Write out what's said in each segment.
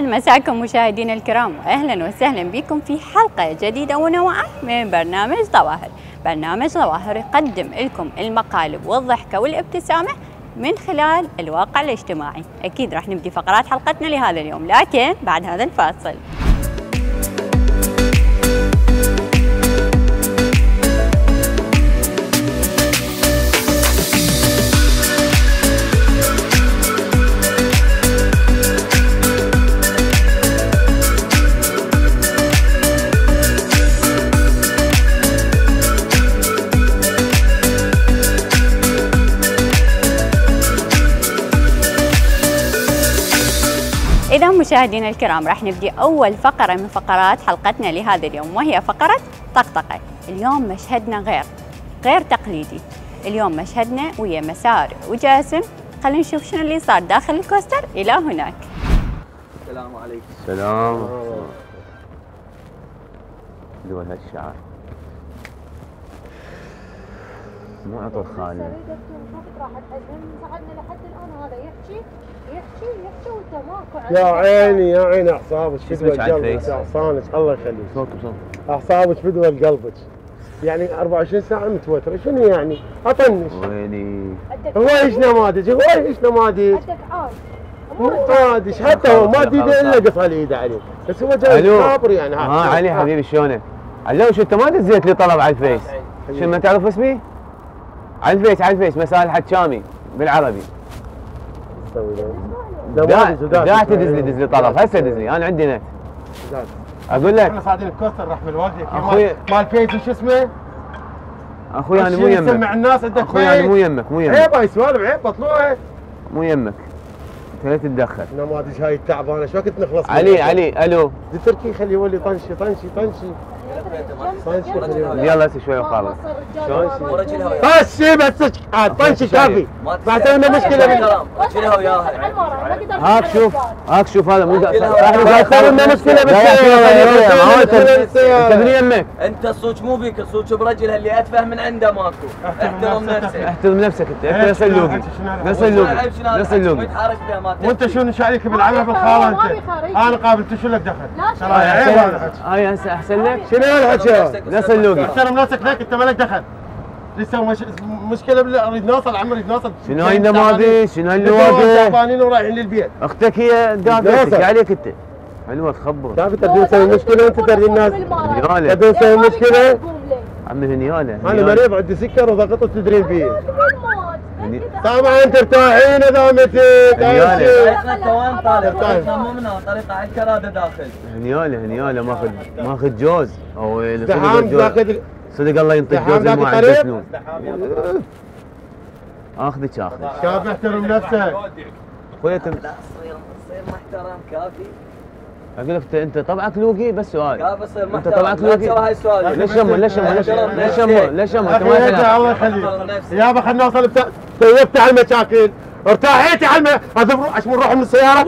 يسعد مساكم مشاهدينا الكرام واهلا وسهلا بكم في حلقة جديدة ونوعا من برنامج ظواهر. برنامج ظواهر يقدم لكم المقالب والضحكة والابتسامة من خلال الواقع الاجتماعي. أكيد راح نبدي فقرات حلقتنا لهذا اليوم لكن بعد هذا الفاصل. مشاهدينا الكرام راح نبدي أول فقرة من فقرات حلقتنا لهذا اليوم وهي فقرة طقطقة. اليوم مشهدنا غير غير تقليدي. اليوم مشهدنا ويا مسار وجاسم. خلينا نشوف شنو اللي صار داخل الكوستر إلى هناك. السلام عليكم. سلام دول هالشعر. يحكي وإنت ماكو يا عيني يا عيني أعصابك شو فدوى على قلبك الفيس؟ اغصانك الله يخليك. صوت صوت أعصابك فدوى قلبك يعني 24 ساعة متوتره شنو يعني؟ أطنش. ويني؟ عندك هو إيش نماذج؟ هو إيش نماذج؟ عندك عاد حتى هو ما تدري إلا قص الايد عليه. بس هو جاي صابر يعني. ها علي حبيبي شلونك؟ علوش أنت ما دزيت لي طلب على الفيس شو ما تعرف اسمي؟ على الفيس على الفيس مساء الحكامي بالعربي. دا دا تدز لي دز لي طلب. هسه دز لي أنا عندي نت. أقول إحنا لك صاعدين الكوستر راح بالوالدي أخوي- مال بيج شو اسمه؟ أخوي أنا مو يمك. الناس عندك أخوي أنا مو يمك مو يمك. عيب هاي سوالف عيب بطلوها. مو يمك. أنت لا تتدخل. نماذج هاي التعبانه شو وقت نخلص؟ علي؟ علي ألو. تركي خليه يولي طنشي طنشي طنشي. يلا هسه شوي وخلاص طنشي بس عاد طنشي كافي لنا مشكله وياها هاك شوف هاك شوف هذا مو يسوي لنا مشكله هو انت من الصوت مو بيك الصوت برجلها اللي اتفه من عنده ماكو احترم نفسك احترم نفسك انت انت نفس اللوقي نفس اللوقي نفس ما وانت شو نشارك بالعمل بالخاله انت أنا قابلت شو لك دخل لا الحكي هاي هسه احسن لك شنو الحكي نفس اللوقي احترم نفسك ليك أنت مالك دخل؟ لسه مش... مشكلة بال- أريد نوصل عمري اريد نوصل. شنو هاي النماذج شنو هاي اللواقع تعبانين ورايحين للبيت. أختك هي دافعتك. عليك أنت. حلوة تخبر. تعرف تبي تسوي مشكلة انت ترى الناس؟ نيالة. تبي تسوي مشكلة؟ عمي هنياله أنا. مريض عندي سكر وضغط وتدرين فيه. طبعا ترتاحين اذا توان طيب. منها طريقة على الكرادة داخل. هنياله هنياله ماخذ ماخذ جوز. أو. تاخذ صدق الله ينطيك جوز ما عنده؟ شنو آخذك آخذك. شاف احترم نفسك. أخوي انت لا تصير تصير محترم كافي. أقول لك أنت طبعك لوقي بس سؤال. كافي أنت محترم طبعك تسوي هاي لوقي ليش يمه ليش يمه ليش ليش يمه ليش يمه أنت ما انت. الله يخليك. يابا خلينا نوصل توقفت على المشاكل ارتاحيتي على الم... روح عشان نروح من السيارة.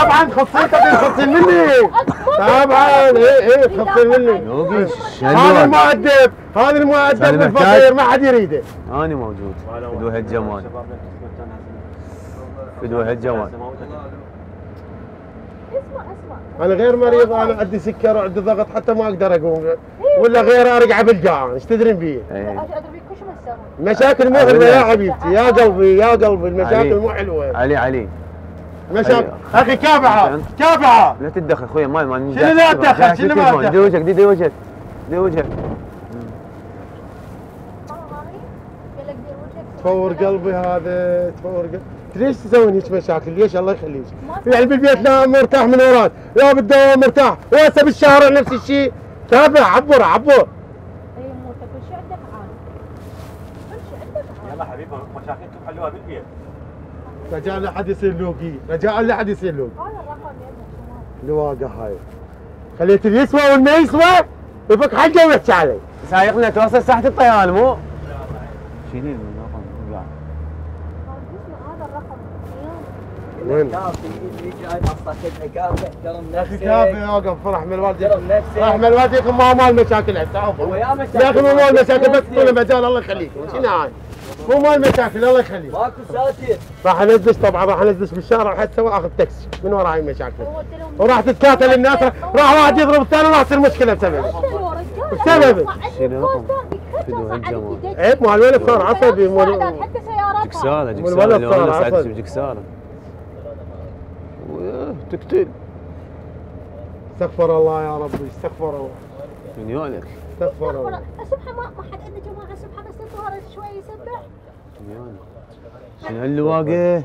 طبعا خصيتك خصين مني. طبعا إيه إيه خصين مني. هذا المؤدب هذا المؤدب محتاج. ما حد يريده. أنا موجود. فدوه هالجمال فدوه هالجمال اسمع اسمع. أنا غير مريض أنا عندي سكر وعندي ضغط حتى ما أقدر أقوم. ولا غير ارجع بالجاع إيش تدرين بيه إيه. أدري مسوي مشاكل مو حلوة يا حبيبتي يا قلبي يا قلبي المشاكل. مو حلوة. علي علي. مشاكل. أخي كافعه كافعه لا تتدخل أخوي ما ما شنو لا أتدخل؟ شنو ما أتدخل؟ دي وجهك دي وجهك. دي وجهك. تفور قلبي هذا تفور قلبي. ليش تسوين هيك مشاكل؟ ليش الله يخليك؟ يعني بالبيت لا مرتاح من وراك لا بالدوام مرتاح. وهسه بالشارع نفس الشيء. تابع عبر عبر اي مو انت كل شيء عندك عاد كل شيء عندك عاد يلا حبيبي مشاكلكم حلوها بالبيت رجاء لا حد يصير لوقي. رجاء لا حد يصير لوقي. هذا الرقم يلا لواقع هاي. خليت اللي يسوى والما يسوى يفك حقه ويحكي علي سايقنا توصل ساحة الطيران مو؟ شيلين الرقم. هذا الرقم وين؟ كافي اللي جاي مصلحتنا كافي احترم أخي نفسك. كافي اوقف فرح من الوالد. احترم نفسك. رحم الوالديكم ما مال مشاكل هسه هو يا مشاكل. يا أخي مو مال مشاكل بس طول مجال الله يخليكم شنو هاي؟ مو مال مشاكل الله يخليك ماكو ساتر راح ندش طبعا راح ندش بالشارع حتى واخذ تاكسي. من وراي المشاكل؟ وراح تتكاتل الناس راح واحد يضرب الثاني وراح تصير مشكلة بسببه. شنو بسببه. هالجمال؟ عيب مال الولد صار عصبي حتى جكسارة والولد جكسارة اللي صار تقتل. استغفر الله يا ربي استغفر الله. من يونك استغفر الله. سبحة ما ما حد عنده جماعة سبحة بس الظهر شوي يسبح. شنو هاللواقة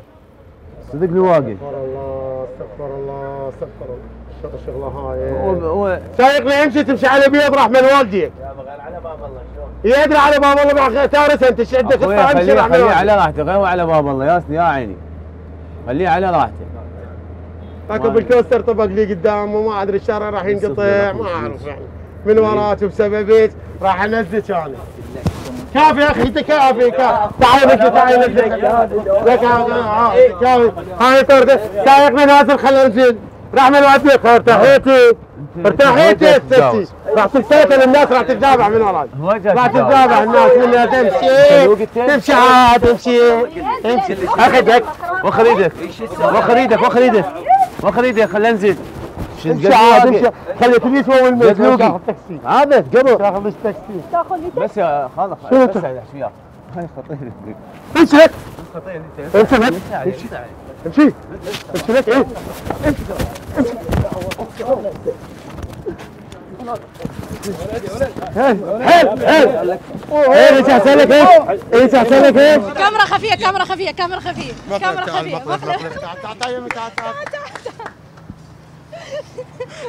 صدق لواقة. استغفر الله استغفر الله استغفر الله شغل شغله هو هاي. هو سايقنا يمشي تمشي على بيض راح من والديك على باب الله شلون يدري على باب الله مع تارس أنت إيش عندك اطلع أمشي من خليه والديك على راحته غير على باب الله ياسني يا عيني. خليه على راحته. أكو بالكوستر طبق لي قدام وما أدري الشارع راح ينقطع ما أعرف يعني. من وراك بسببك راح انزلك أنا كافي يا أخي أنت كافي تعال بك تعال نزلك لك كافي. هاي طرده سايقنا نازل ننزل راح من وديك ارتحيتي ارتحيتي يا ستي راح تستيقظ الناس راح تتتابع من جاك راح. تتابع الناس من تمشي. تمشي عاد تمشي. امشي اخذك وخر إيدك وخر إيدك وخر إيدك وخر إيدك خلينا ننزل شد امشي عاد امشي خلي تبيت هو الميت يدلوقي. تاخذ تاكسي هذا قبل. تاخذ ليش تاكسي بس يا خلاص شنو بس؟ احكي وياك هاي خطير. امشي لك خطير. انت امشي لك امشي. امشي. لك. إيه. حيل إيش احسن لك إيش إيش احسن لك إيش كاميرا خفية كاميرا خفية كاميرا خفية. كاميرا خفية. تعال تعال تعال.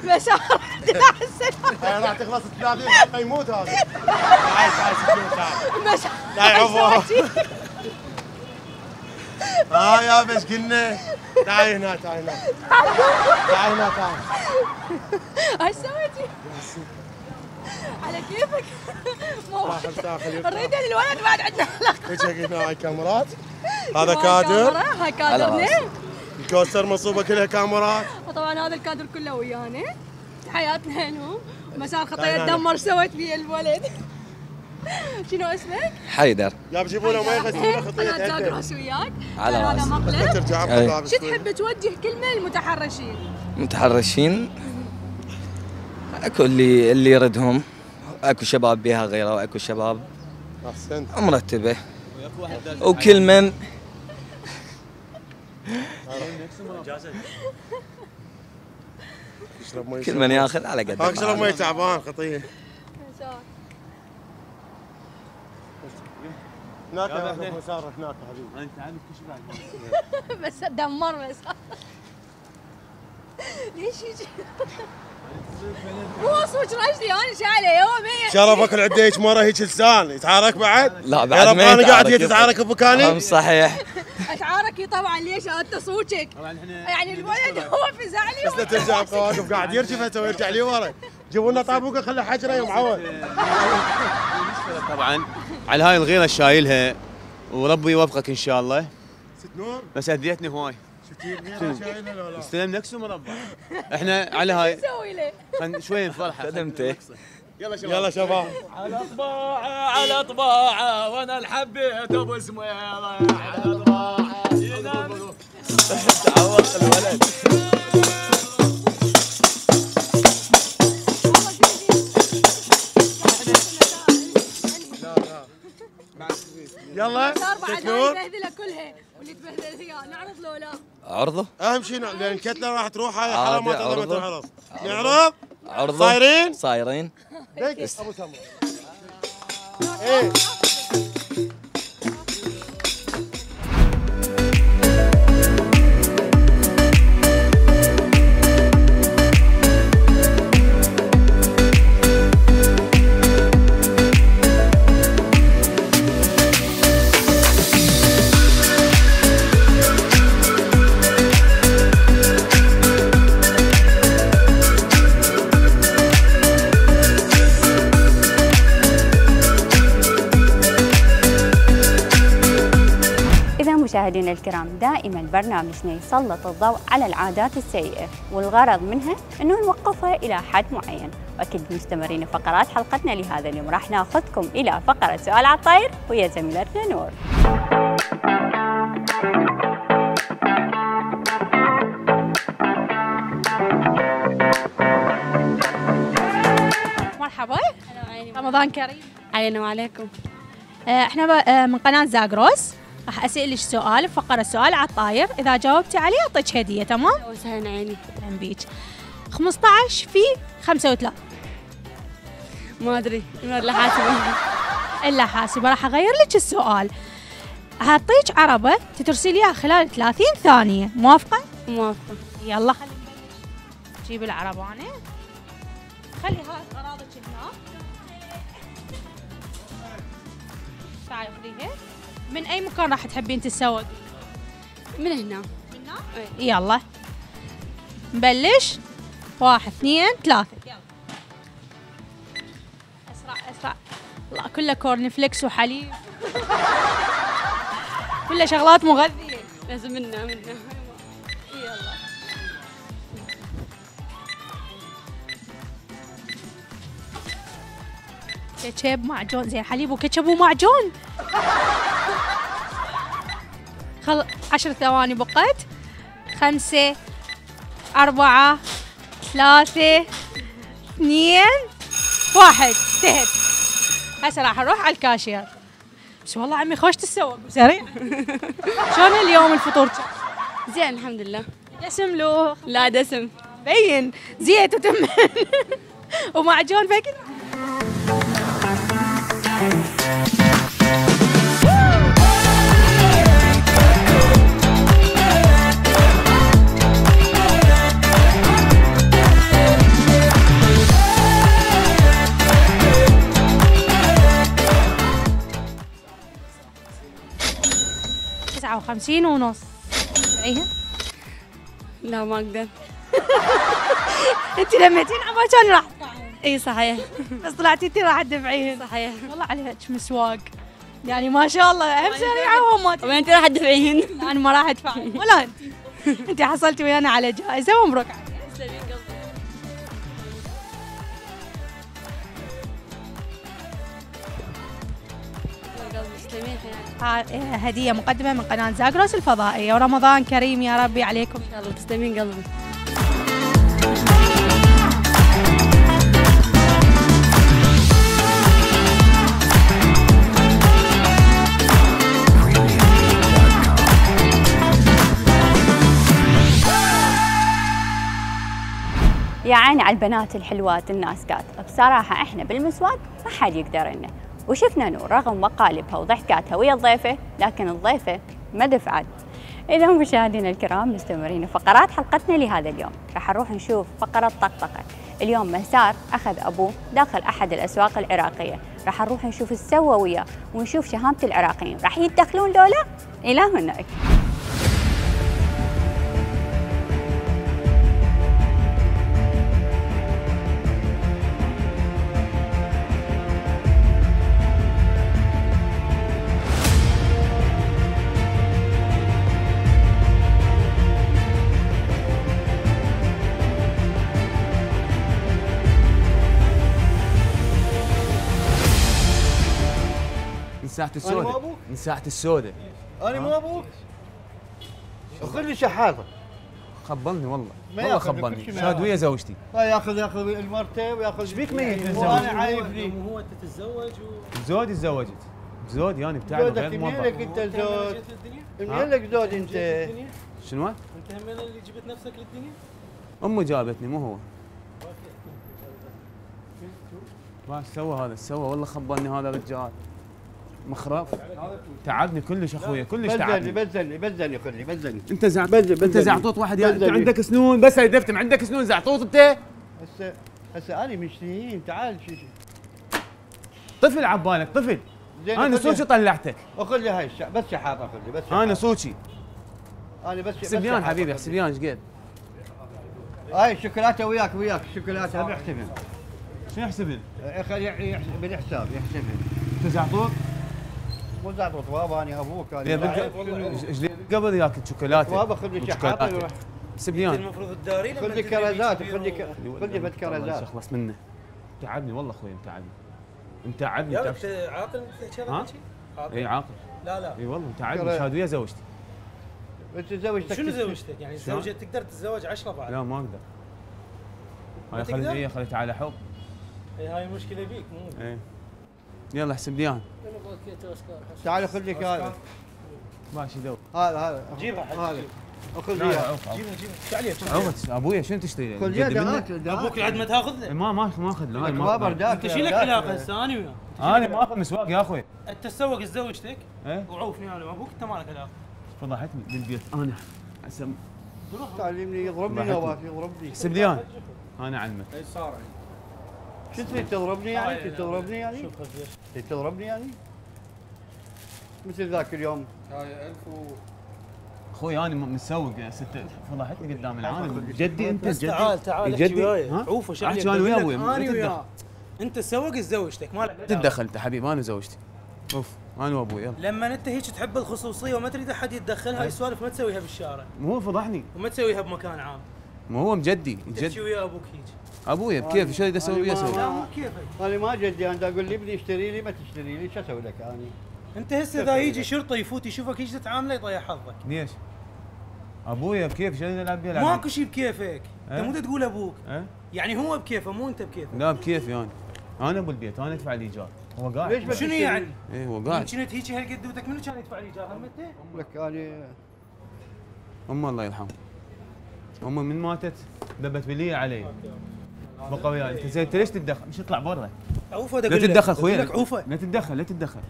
بس احسن راح تخلص 30 حلقه يموت هذا. تعال تعال تعال بس لا يعوض ها يا بس قلنا. تعال هنا تعال هنا. تعال هنا تعال. إيش سويتي؟ على كيفك؟ نريد الولد بعد عندنا. علاقه وجهك هنا هاي كاميرات. هذا هاي كادر. هاي كادرنا الكوستر مصوبة كلها كاميرات. وطبعا هذا الكادر كله ويانا. حياتنا هنا مسار تعال خطيه هنا. دمر سويت فيه الولد. شنو اسمك؟ حيدر. يا بجيبوا له ما يغسلون قناة خطيه زاكروس وياك على هذا. مقلب. شو تحب توجه كلمة للمتحرشين؟ متحرشين؟ أكو اللي اللي يردهم. أكو شباب بها غيره وأكو شباب أحسنت. مرتبة. وكل من اشرب مي كل من ياخذ على قد هاك اشرب مي تعبان خطيه هناك مسار هناك حبيبي. بس دمر بس. ليش يجي؟ مو اصبح رشدي أنا شايله يومي. شرفك العديش مرة هيك لسان يتحرك بعد؟ لا يا بعد ما أنا قاعد يتعارك. تتحرك بمكاني صحيح. اشعارك طبعا ليش أنت صوتك؟ يعني الولد هو في زعلي بس لا ترجع بقواقف قاعد يرجف ويرجع لي ورا. جيبوا لنا طابوقه خلي حجره يوم عوض. طبعا على هاي الغيرة شايلها وربي يوفقك إن شاء الله. ست نور. بس اذيتني هواي؟ استلم نفس مربع. إحنا على هاي. أسوي له خلينا شوي نفرحه خدمته يلا شباب. يلا شباب. على طباعه على طباعه وأنا اللي حبيت أبو سميره على طباعه تعوض الولد. يلا. ست هاي نور واللي تبهدل هي نعرض له لا. عرضه؟ أهم شيء لأن الكتله راح تروح هاي عادي، حرام ما تظلمت. العرض نعرض؟ عرضه. صايرين؟ صايرين. أبو سمر إيه. الكرام دائما برنامجنا يسلط الضوء على العادات السيئة والغرض منها أنه نوقفها إلى حد معين. وأكيد مستمرين فقرات حلقتنا لهذا اليوم. راح ناخذكم إلى فقرة سؤال على الطاير ويا زميلتنا نور. مرحبا. رمضان كريم. علينا وعليكم. آه، إحنا آه، من قناة زاغروس. راح اسالك سؤال فقره السؤال على الطاير. إذا جاوبتي عليه أعطيك هدية تمام؟ وسهلا عيني. أهلا بيك. 15 في 35 ما أدري ما ادري حاسبة. إلا حاسبة. راح أغير لك السؤال. هعطيك عربة تترسليها خلال 30 ثانية. موافقة؟ موافقة. يلا خلينا نبلش جيب العربانه خلي هاي أغراضك هنا تعالي خذيها من أي مكان راح تحبين تتسوق؟ من هنا. يلا. نبلش. واحد اثنين ثلاثة. يلا. أسرع أسرع. الله كله corn flakes وحليب. كله شغلات مغذية. لازم منا منا يلا. كاتشب معجون زين حليب وكاتشب ومعجون خل عشر ثواني بقت خمسة أربعة ثلاثة اثنين واحد. انتهت. هسه راح أروح على الكاشير. بس والله عمي خوش تتسوق سريع شلون اليوم الفطور؟ زين الحمد لله. دسم له لا دسم. بين. زيت وتمن. ومعجون فكر تسعة وخمسين ونص. تبعيها؟ لا ما أقدر. أنت لميتين عباشان راح؟ إي صحيح. بس طلعتي انت راح تدفعين صحيح. والله عليك مسواق يعني ما شاء الله هم سريعه وهم ما وين انت راح تدفعين أنا ما راح أدفع. ولا أنت. أنت حصلتي ويانا على جائزة ومبروك. عليك تسلمين قلبي هدية مقدمة من قناة زاغروس الفضائية. ورمضان كريم يا ربي عليكم. إن شاء الله تسلمين قلبي يا عيني على البنات الحلوات الناسكات بصراحة إحنا بالمسواق ما حد يقدر لنا وشفنا نور رغم مقالبها وضحكاتها ويا الضيفة لكن الضيفة ما دفعت. إذا مشاهدينا الكرام مستمرين فقرات حلقتنا لهذا اليوم. راح نروح نشوف فقرة طقطقة. اليوم مسار أخذ أبوه داخل أحد الأسواق العراقية. راح نروح نشوف السوا وياه ونشوف شهامة العراقيين. راح يتدخلون لولا؟ إلى هناك. ساعة السوداء. أبوك؟ من ساعة السوداء. أنا مو أبوك. خذ لي شحاطة. خبلني والله. ما والله خبلني. شاد ويا زوجتي. لا يأخذ يأخذ المرته وياخذ إيش بيك ميت وأنا عايف لي هو انت تتزوج زودي تزوجت. زودي أنا بتاعي زودك غير منين موظف لك أنت زود للدنيا؟ منين لك زود أنت؟ شنو؟ أنت هم اللي جبت نفسك للدنيا؟ امي جابتني مو هو. إيش سوى هذا سوى. والله خبلني هذا الرجال مخرف. تعبني كلش اخويا كلش تعبني. بزني بزني خلي بزني. أنت زعط بزني أنت. زعطوط واحد يا أنت بزني. عندك سنون بس يا دفتم عندك سنون زعطوط انت هسه هسه أنا مش سنين تعال شو شو طفل عبالك طفل. أنا سوشي طلعتك. خذ لي هاي الشع بس شحاطه خذ لي بس أنا. سوشي أنا بس حسبيان شحاطة حبيبي. حسبيان إيش قد هاي الشوكولاتة وياك وياك الشوكولاتة هم يحسبها شنو يحسبن؟ خلي يحسب بالحساب يحسبها أنت زعطوط مو زعت رطواب أنا أبوك يا أنا لي قبل ياكل شوكولاتة؟ رطواب خذ لي شحاطة. سبيان المفروض تداري خذ لي كرزات خذ لي خذ لي فد كرزات اخلص منه. تعبني والله أخوي متعبني متعبني يا. أنت عاقل ها؟ اي عاقل لا لا. اي والله متعبني شاد ويا زوجتي. أنت زوجتك شنو زوجتك؟ يعني؟ زوجة تقدر تتزوج عشرة بعد. لا ما أقدر. هاي خلي تقدر؟ اي خلي تعالى حب. اي هاي المشكلة بيك مو اي يلا حسب ديان تعال خذ لك هذا. ماشي دور. هذا هذا. جيبها هذا. لا لي. جيبها جيبها عوف ابويا شنو تشتري؟ خذ لي أبوك بعد ما تأخذ له ما ما ما أخذ. له هاي ما- أنت شو لك علاقة هسه أنا وياه أنا ما أخذ مسواق يا أخوي. أنت تسوق زوجتك إيه؟ وعوفني أنا وابوك أنت ما لك علاقة فضحتني بالبيت. أنا. أسم. تعلمني يضربني نواف يضربني. حسب ديان أنا أعلمك. شو تريد تضربني يعني؟ تريد تضربني يعني؟ شوف خفيف تريد تضربني يعني؟ مثل ذاك اليوم. أخوي أنا مسوق يا ست فضحتني قدام العالم. جدي أنت بس جدي. تعال تعال احكي جدي وياي. ها؟ عوفه شو أحكي؟ أنا ويا بقول لك أبوي أنا وياه. أنت تسوق زوجتك ما تتدخل انت حبيبي أنا وزوجتي أوف أنا وأبوي يلا. لما أنت هيك تحب الخصوصية وما تريد أحد يتدخل هاي. السوالف ما تسويها بالشارع. مو هو فضحني. وما تسويها بمكان عام. مو هو مجدي. تحكي جد ويا أبوك هيك؟ ابويا بكيف؟ شو بدي أسوي ويا أنا ما- أسوي لا مو كيفك. أنا ما جدي أنا أقول لي ابني اشتري لي ما تشتري لي. شو أسوي لك أنا؟ انت هسه اذا يجي شرطه يفوت يشوفك هيك تتعامله يضيع حظك. ليش؟ أبويا بكيف شو بدي العب بيه ماكو شيء بكيفك. إيه؟ انت مو تقول أبوك. إيه؟ يعني هو بكيفه مو انت بكيفك لا بكيفي أنا. أنا أبو البيت أنا أدفع الايجار هو قاعد. ليش شنو؟ يعني؟ إيه هو قاعد. كنت هيك هالقد ودك؟ منو كان يدفع الايجار هم أنت؟ لك أنا امه الله يرحمه. امه من ماتت؟ ذبت بلي علي. بقى وياي أنت زين أنت ليش تتدخل؟ مش اطلع برا. عوفه لا تتدخل خويا لا تتدخل لا تتدخل.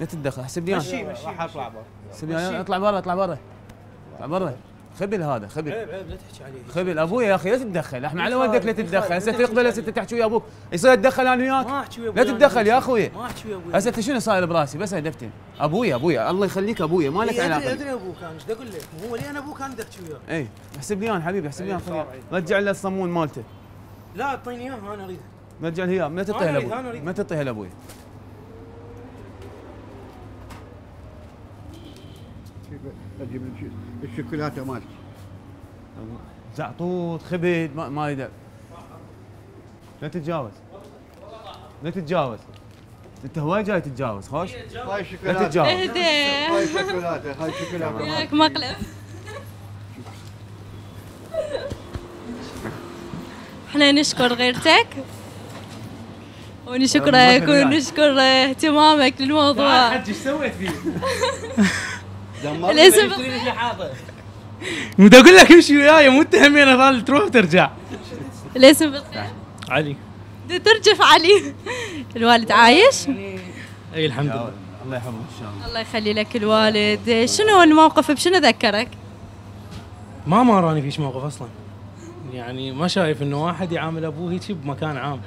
لا تتدخل حسب ديان مشي مشي راح أطلع برا. حسب ديان اطلع برا اطلع برا. اطلع برا. خبل هذا خبل. عيب عيب لا تحكي عليه. خبل. ابويا يا أخي لا تتدخل. إحنا على ودك لا. تتدخل. هسه أنت تقبل هسه تحكي ويا أبوك. يصير اتدخل أنا وياك. ما أحكي ويا لا أبوي تتدخل يا. أخوي. ما أحكي ويا أبوي. هسه انت شنو صاير براسي؟ بس هدفتين ابويا ابويا الله يخليك ابويا ما لك أدري علاقة. أدري أبوك أنا إيش أقول لك؟ هو لي أنا أبوك أنا بدي احكي وياه اي احسب لي اياه حبيبي احسب لي خليه. رجع له الصمون مالته. لا أعطيني إياه أنا أريده. رجع له اياه ما تعطيها لأبوي. ما تعطيها لأبوي. أجيب الشوكولاتة مالتي زعطوط خبد ما ما يدري لا تتجاوز. لا تتجاوز. أنت هواي جاي تتجاوز خوش؟ هاي لا الشوكولاته تتجاوز. اهدى. هاي الشوكولاته هاي الشوكولاته ياك مقلب. إحنا نشكر غيرتك. ونشكرك. ونشكر اهتمامك للموضوع. إيش سويت فيه؟ الاسم مو أقول لك امشي وياي مو انت همين ظل تروح وترجع. الاسم بالخير علي. بدي ترجف علي. الوالد عايش؟ أي الحمد لله. الله يحفظك إن شاء الله. الله يخلي لك الوالد. شنو الموقف؟ بشنو ذكرك؟ ما ما راني فيش موقف أصلا. يعني ما شايف إنه واحد يعامل أبوه هيك بمكان عام.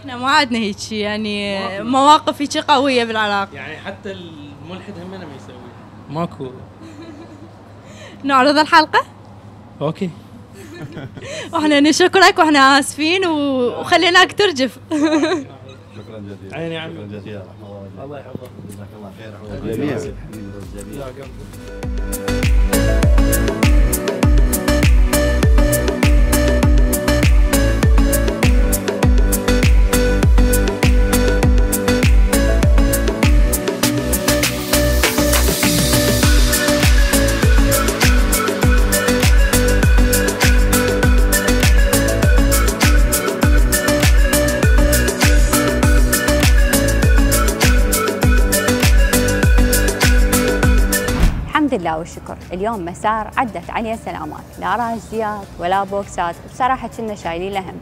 إحنا ما عندنا هيك يعني مواقف. هيك قوية بالعراق. يعني حتى الملحد همنا ما يسوي ماكو. نعرض الحلقة؟ أوكي. وإحنا نشكرك وإحنا آسفين وخليناك ترجف عيني يا عمي الله يحفظك. الحمد لله والشكر. اليوم مسار عدت عليه سلامات. لا رازيات ولا بوكسات بصراحة كنا شايلين لهم.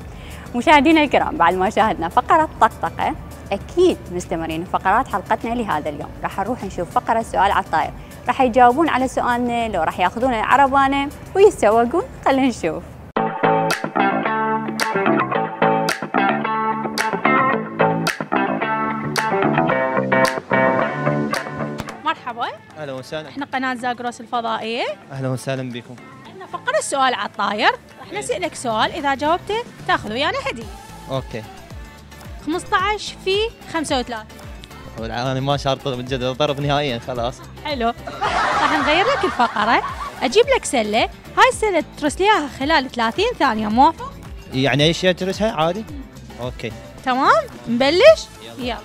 مشاهدينا الكرام بعد ما شاهدنا فقرة طقطقة أكيد مستمرين فقرات حلقتنا لهذا اليوم. راح نروح نشوف فقرة سؤال على الطاير راح يجاوبون على سؤالنا لو راح ياخذون العربانة ويتسوقون. خلينا نشوف. أهلا وسهلا. إحنا قناة زاغروس الفضائية. أهلا وسهلا بكم. إحنا فقرة السؤال على الطاير. راح نسالك سؤال إذا جاوبته تأخذ ويانا هدية. okay. 15 في 35 أنا ما شاطر بالجدول ضرب نهائيا خلاص. حلو. راح نغير لك الفقرة. أجيب لك سلة. هاي السلة ترس لي إياها خلال 30 ثانية موافق؟ يعني اي شيء ترسها؟ عادي؟ okay. تمام. نبلش؟ يلا. هاي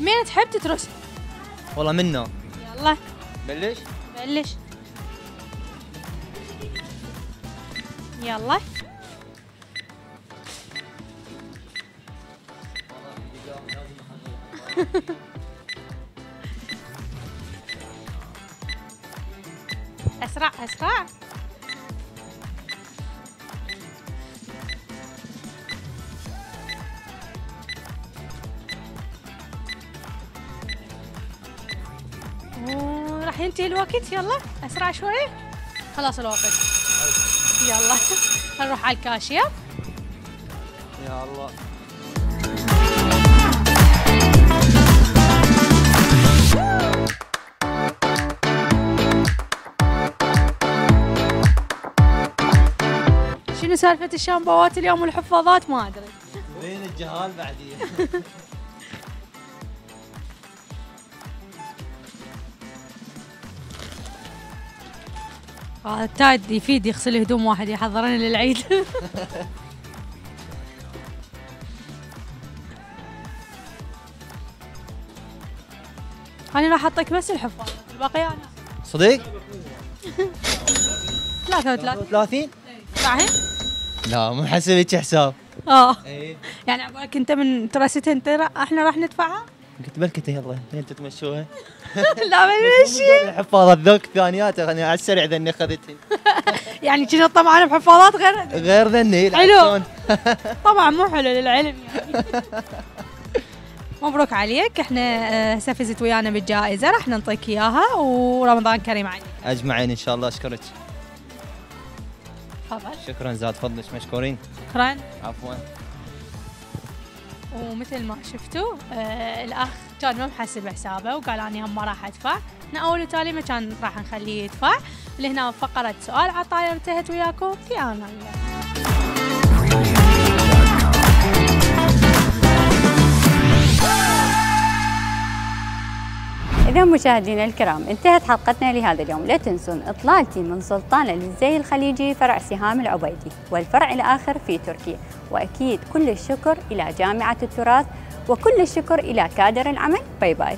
مين تحب تترس والله منه يلا. بلش؟ بلش. يلا. أسرع أسرع. ينتهي الوقت يلا. أسرع شوي. خلاص الوقت. يلا. نروح على الكاشير يا الله شنو سالفة الشامبوات اليوم والحفاظات؟ ما أدري. بين الجهال بعدين؟ التايد يفيد يغسل هدوم واحد يحضرنا للعيد. أنا راح أعطيك بس الحفاظ. الباقي أنا. صديق؟ 33 30 صحيح؟ لا مو محسبك حساب. آه. اي يعني عقبالك أنت من تراستها أنت إحنا راح ندفعها؟ قلت بلكته يلا. انت تمشوها لا ما نمشي حفاظة ذوق ثانيات. أنا على السريع ذني اخذتني يعني كنا طبعا بحفاظات غير غير ذني حلو. طبعا مو حلو للعلم يعني. مبروك عليك. إحنا آه، هسه فزت ويانا بالجائزة. راح نعطيك إياها ورمضان كريم عليك. أجمعين إن شاء الله. أشكرك. تفضل. شكرا زاد فضلك مشكورين. شكرا. عفوا. ومثل ما شفتوا آه الأخ كان ما محسب حسابه وقال اني هم ما راح أدفع. إحنا أول وتالي ما كان راح نخليه يدفع. لهنا فقرة سؤال عطايا انتهت وياكم في آمان الله. إذا مشاهدينا الكرام انتهت حلقتنا لهذا اليوم. لا تنسون إطلالتي من سلطان للزي الخليجي فرع سهام العبيدي والفرع الآخر في تركيا. وأكيد كل الشكر إلى جامعة التراث وكل الشكر إلى كادر العمل. bye bye.